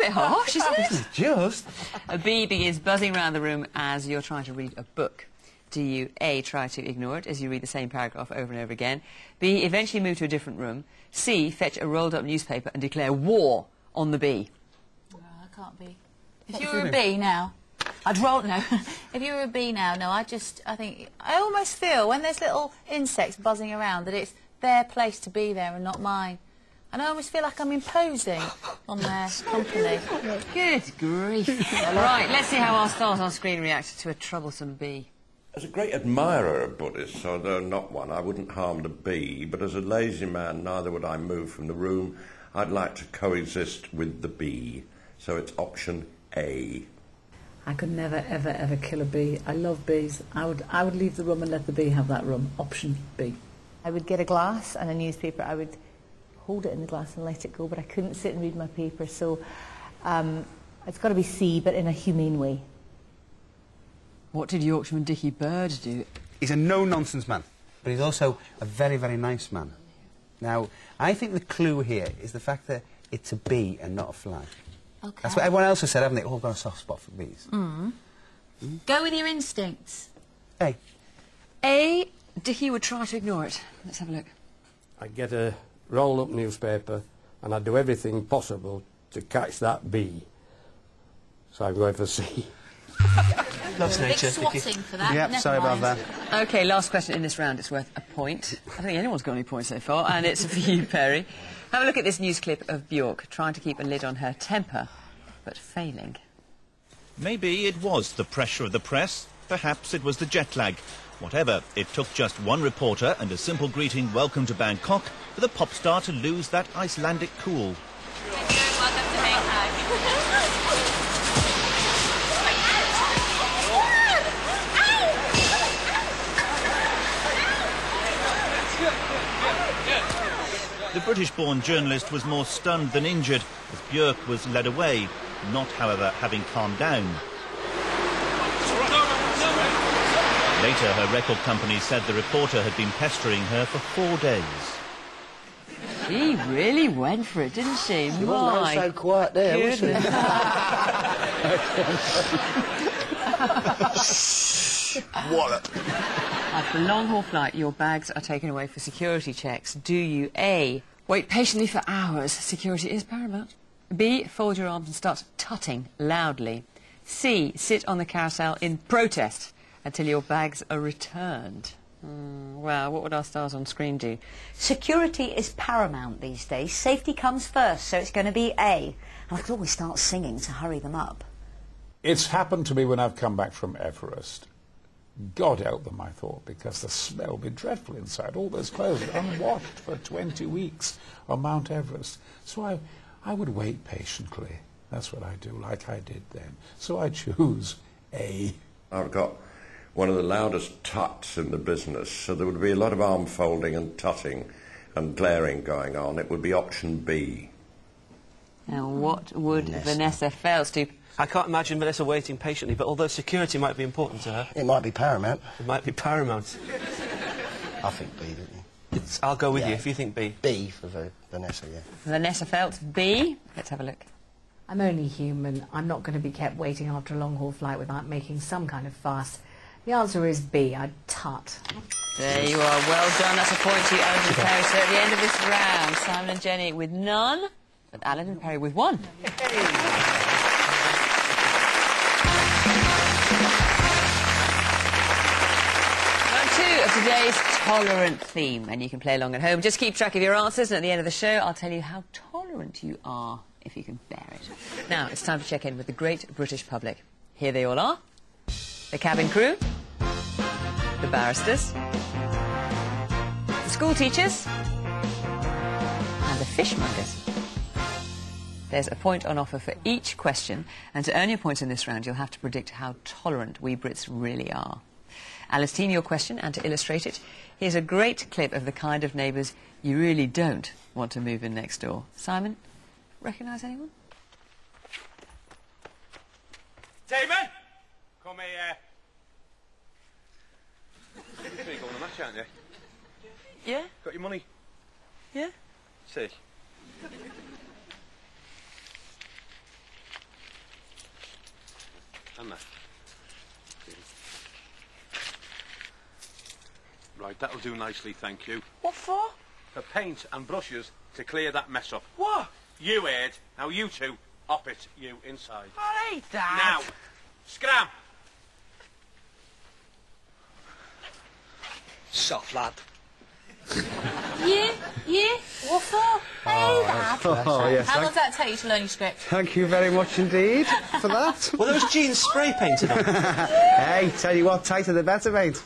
bit harsh, isn't it? Just. A bee begins buzzing around the room as you're trying to read a book. Do you A, try to ignore it as you read the same paragraph over and over again? B, eventually move to a different room? C, fetch a rolled up newspaper and declare war on the bee? No, I can't be. If you were a bee now, I'd roll. No, if you were a bee now, no, I just, I think, I almost feel when there's little insects buzzing around that it's their place to be there and not mine. And I always feel like I'm imposing on their company. Good grief. right, let's see how our stars on screen react to a troublesome bee. As a great admirer of Buddhists, although not one, I wouldn't harm the bee, but as a lazy man, neither would I move from the room. I'd like to coexist with the bee. So it's option A. I could never, ever, ever kill a bee. I love bees. I would, I would leave the room and let the bee have that room. Option B. I would get a glass and a newspaper. I would hold it in the glass and let it go, but I couldn't sit and read my paper. So um, it's got to be C, but in a humane way. What did Yorkshireman Dickie Bird do? He's a no-nonsense man, but he's also a very, very nice man. Now, I think the clue here is the fact that it's a bee and not a fly. Okay. That's what everyone else has said, haven't they? All got a soft spot for bees. Go with your instincts. A. A, Dickie would try to ignore it. Let's have a look. I'd get a roll-up newspaper and I'd do everything possible to catch that bee. So I'm going for C. loves Big nature. swatting for that. Yeah, never sorry about that. OK, last question in this round. It's worth a point. I don't think anyone's got any points so far, and it's for you, Perry. Have a look at this news clip of Bjork trying to keep a lid on her temper, but failing. Maybe it was the pressure of the press. Perhaps it was the jet lag. Whatever, it took just one reporter and a simple greeting, welcome to Bangkok, for the pop star to lose that Icelandic cool. The British-born journalist was more stunned than injured as Björk was led away, not, however, having calmed down. Later, her record company said the reporter had been pestering her for four days. She really went for it, didn't she? She wasn't so quiet there, was she? goodness. Wallop. After a long haul flight, your bags are taken away for security checks. Do you A. Wait patiently for hours, security is paramount. B. Fold your arms and start tutting loudly. C. Sit on the carousel in protest until your bags are returned. Hmm, well, what would our stars on screen do? Security is paramount these days. Safety comes first, so it's going to be A. And I could always start singing to hurry them up. It's happened to me when I've come back from Everest. God help them, I thought, because the smell would be dreadful inside. All those clothes unwashed for 20 weeks on Mount Everest. So I, I would wait patiently. That's what I do, like I did then. So I choose A. I've got one of the loudest tuts in the business, so there would be a lot of arm folding and tutting and glaring going on. It would be option B. Now, what would Vanessa Feltz do? I can't imagine Vanessa waiting patiently, but although security might be important to her, It might be paramount. it might be paramount. I think B, don't you? It's, I'll go with you if you think B. B for Va- Vanessa, yeah. Vanessa Feltz, B. Let's have a look. I'm only human. I'm not going to be kept waiting after a long haul flight without making some kind of fuss. The answer is B. I'd tut. There you are. Well done. That's a point to you, Alan and Perry. So at the end of this round, Simon and Jenny with none, but Alan and Perry with one. Round two of today's tolerant theme, and you can play along at home. Just keep track of your answers, and at the end of the show, I'll tell you how tolerant you are, if you can bear it. Now, it's time to check in with the great British public. Here they all are. The cabin crew, the barristers, the school teachers, and the fishmongers. There's a point on offer for each question, and to earn your points in this round, you'll have to predict how tolerant we Brits really are. Team, your question, and to illustrate it, here's a great clip of the kind of neighbours you really don't want to move in next door. Simon, recognise anyone? Damon! Come here. You're going on a match, eh. aren't you? Yeah? Got your money? Yeah? See. haven't? Right, that'll do nicely, thank you. What for? For paint and brushes to clear that mess up. What? You Ed. Now you two, up it, you inside. I hate that. Now, scram! Soft lad. You? You? What for? Oh, hey, Dad. Oh, yes. How long Thank, does that take you to learn your script? thank you very much indeed for that. Well, there was Jean spray painted on. hey, tell you what, tighter the better, mate.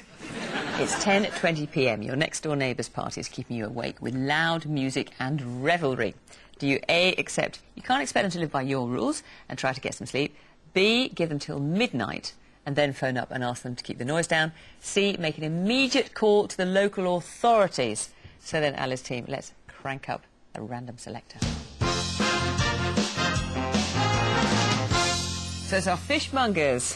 It's 10.20 p.m. Your next-door neighbour's party is keeping you awake with loud music and revelry. Do you A, accept you can't expect them to live by your rules and try to get some sleep? B, give them till midnight and then phone up and ask them to keep the noise down? C, make an immediate call to the local authorities? So then, Alice team, let's crank up a random selector. So it's our fishmongers